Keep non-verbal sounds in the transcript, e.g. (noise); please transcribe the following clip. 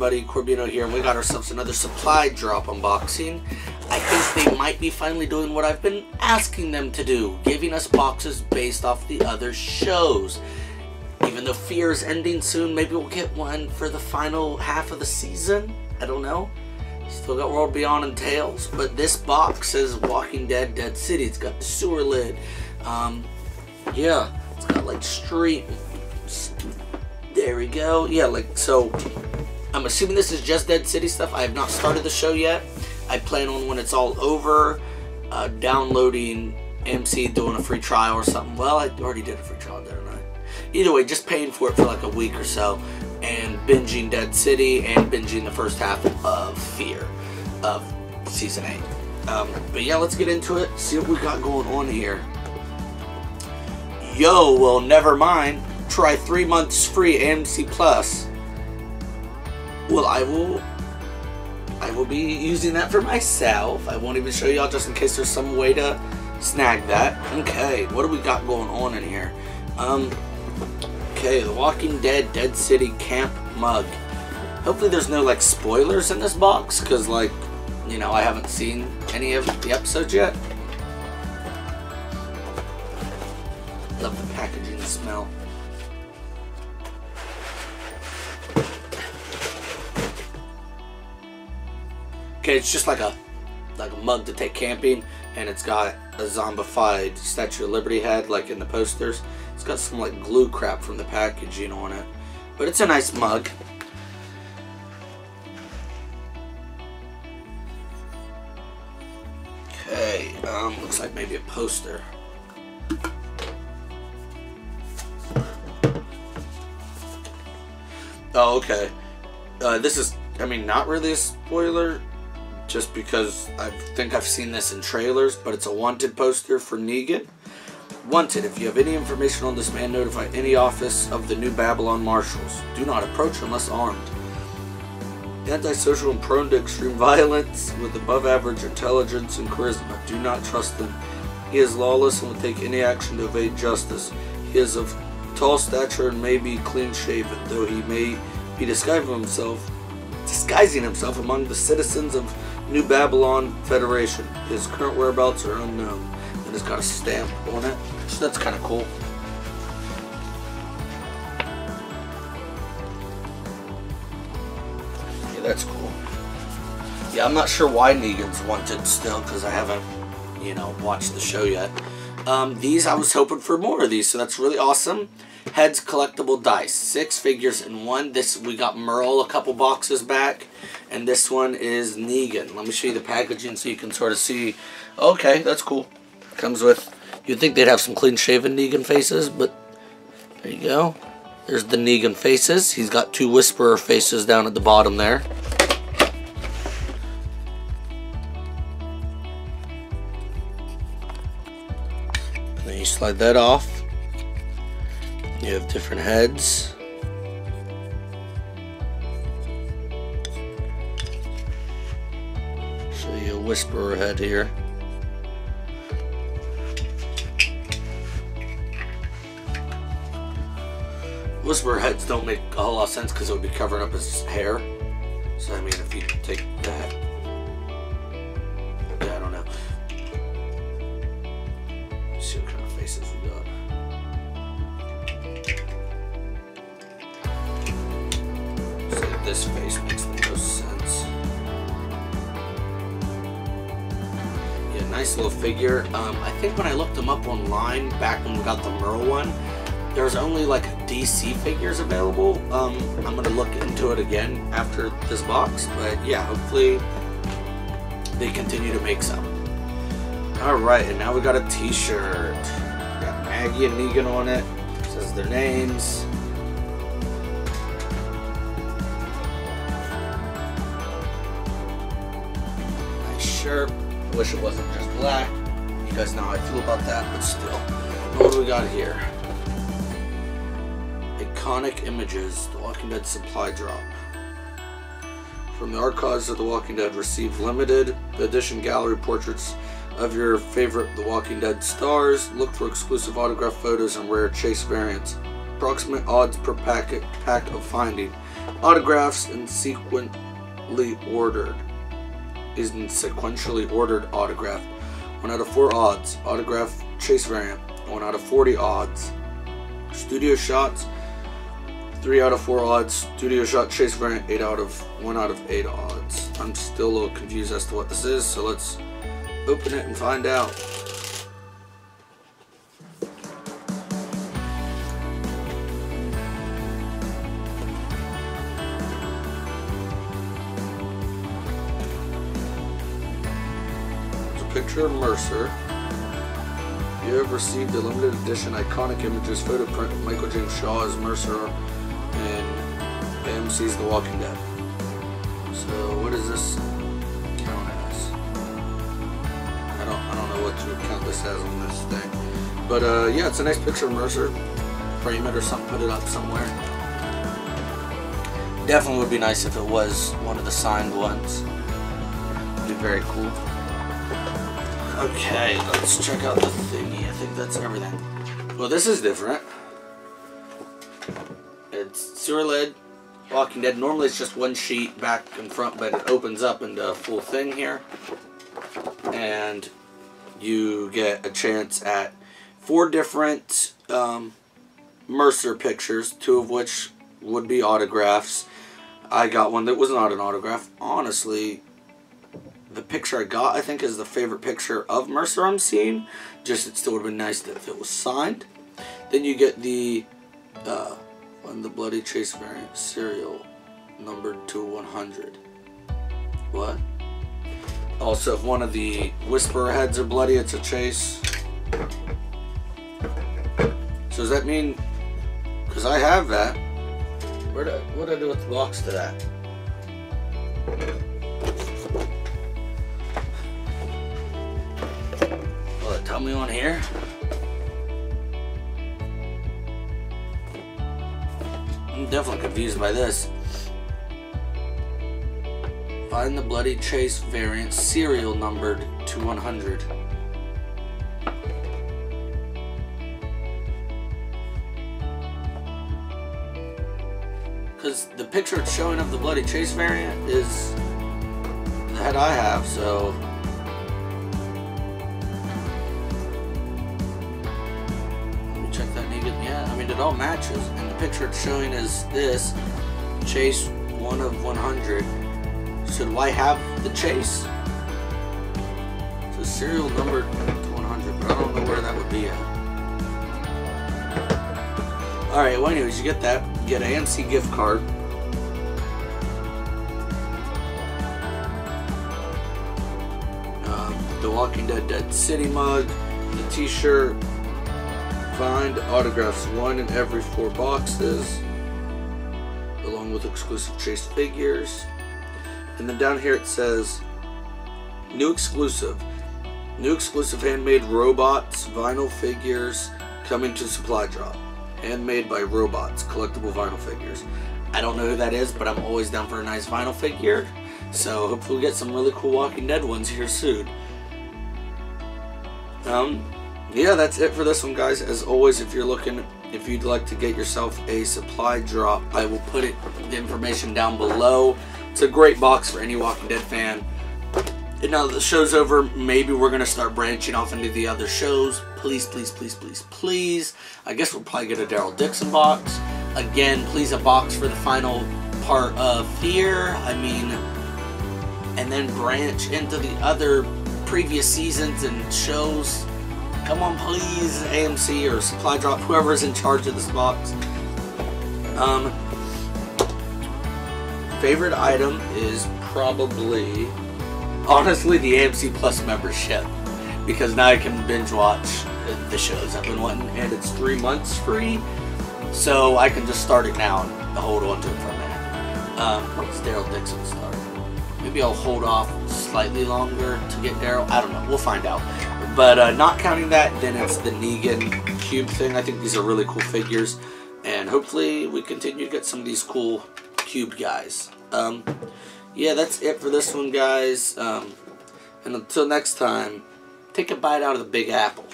everybody? Corbino here, and we got ourselves another supply drop unboxing. I think they might be finally doing what I've been asking them to do, giving us boxes based off the other shows. Even though Fear is ending soon, maybe we'll get one for the final half of the season. I don't know. Still got World Beyond and Tales, but this box says Walking Dead Dead City. It's got the sewer lid. Um, yeah, it's got like street there we go. Yeah, like, so, I'm assuming this is just Dead City stuff. I have not started the show yet. I plan on when it's all over, uh, downloading AMC, doing a free trial or something. Well, I already did a free trial, didn't I? Either way, just paying for it for like a week or so, and binging Dead City, and binging the first half of Fear, of Season 8. Um, but yeah, let's get into it, see what we got going on here. Yo, well, never mind try three months free AMC Plus. Well, I will. I will be using that for myself. I won't even show y'all just in case there's some way to snag that. Okay, what do we got going on in here? Um, okay, The Walking Dead Dead City Camp Mug. Hopefully there's no, like, spoilers in this box, because, like, you know, I haven't seen any of the episodes yet. Love the packaging smell. Okay, it's just like a like a mug to take camping, and it's got a zombified Statue of Liberty head, like in the posters. It's got some like glue crap from the packaging on it, but it's a nice mug. Okay, um, looks like maybe a poster. Oh, okay. Uh, this is, I mean, not really a spoiler just because I think I've seen this in trailers, but it's a wanted poster for Negan. Wanted, if you have any information on this man, notify any office of the New Babylon Marshals. Do not approach unless armed. Antisocial and prone to extreme (laughs) violence with above average intelligence and charisma. Do not trust him. He is lawless and will take any action to evade justice. He is of tall stature and may be clean shaven, though he may be disguising himself disguising himself among the citizens of New Babylon Federation. His current whereabouts are unknown. And it's got a stamp on it. So that's kind of cool. Yeah, that's cool. Yeah, I'm not sure why Negan's wanted still because I haven't, you know, watched the show yet. Um, these, I was hoping for more of these, so that's really awesome. Heads collectible dice. Six figures in one. This we got Merle a couple boxes back. And this one is Negan. Let me show you the packaging so you can sort of see. Okay, that's cool. Comes with, you'd think they'd have some clean shaven Negan faces, but there you go. There's the Negan faces. He's got two Whisperer faces down at the bottom there. Then you slide that off. You have different heads. Show you a whisperer head here. Whisperer heads don't make a whole lot of sense because it would be covering up his hair. So I mean, if you take that this face makes the most sense. Yeah, nice little figure. Um, I think when I looked them up online, back when we got the Merle one, there's only like DC figures available. Um, I'm to look into it again after this box, but yeah, hopefully they continue to make some. Alright, and now we got a t-shirt. Got Maggie and Negan on it. Says their names. Shirt. Wish it wasn't just black. You guys know how I feel about that, but still. What do we got here? Iconic Images, The Walking Dead Supply Drop. From the archives of The Walking Dead, receive limited edition gallery portraits of your favorite The Walking Dead stars. Look for exclusive autograph photos and rare chase variants. Approximate odds per packet pack of finding. Autographs in sequentially ordered. Is in sequentially ordered autograph. 1 out of 4 odds. Autograph chase variant. 1 out of 40 odds. Studio shots. 3 out of 4 odds. Studio shot chase variant. 8 out of 1 out of 8 odds. I'm still a little confused as to what this is, so let's open it and find out. Picture of Mercer. You have received a limited edition iconic images photo print of Michael James Shaw as Mercer in AMC's The Walking Dead. So what does this count as? I don't I don't know what to count this as on this thing. But uh, yeah, it's a nice picture of Mercer. Frame it or something, put it up somewhere. Definitely would be nice if it was one of the signed ones. It'd be very cool. Okay, let's check out the thingy. I think that's everything. Well, this is different. It's sewer lid, Walking Dead. Normally it's just one sheet back and front, but it opens up into a full thing here. And you get a chance at four different um, Mercer pictures, two of which would be autographs. I got one that was not an autograph. Honestly, the picture I got, I think, is the favorite picture of Mercer I'm seeing. Just it still would have been nice if it was signed. Then you get the uh, on the Bloody Chase variant serial numbered to 100. What? Also, if one of the Whisperer heads are bloody, it's a chase. So does that mean? Because I have that. Where did I, what did I do with the box to that? Tell me on here? I'm definitely confused by this. Find the Bloody Chase variant serial numbered to 100. Because the picture it's showing of the Bloody Chase variant is head I have, so it all matches. And the picture it's showing is this, chase 1 of 100. So do I have the chase? A serial number 100, but I don't know where that would be at. Alright, well anyways, you get that. You get an AMC gift card. Um, the Walking Dead Dead City mug, the t-shirt, Find autographs one in every four boxes, along with exclusive Chase figures. And then down here it says, new exclusive. New exclusive handmade robots, vinyl figures coming to supply drop. Handmade by robots, collectible vinyl figures. I don't know who that is, but I'm always down for a nice vinyl figure. So hopefully we get some really cool Walking Dead ones here soon. Um, yeah, that's it for this one, guys. As always, if you're looking, if you'd like to get yourself a supply drop, I will put it the information down below. It's a great box for any Walking Dead fan. And now that the show's over, maybe we're going to start branching off into the other shows. Please, please, please, please, please. I guess we'll probably get a Daryl Dixon box. Again, please a box for the final part of Fear. I mean, and then branch into the other previous seasons and shows Come on, please, AMC or Supply Drop, whoever's in charge of this box. Um, favorite item is probably, honestly, the AMC Plus membership. Because now I can binge watch the shows I've been wanting, and it's three months free. So I can just start it now and hold on to it for a minute. Um, what's Daryl Dixon start? Maybe I'll hold off slightly longer to get Daryl. I don't know. We'll find out. But uh, not counting that, then it's the Negan cube thing. I think these are really cool figures. And hopefully we continue to get some of these cool cube guys. Um, yeah, that's it for this one, guys. Um, and until next time, take a bite out of the Big Apple.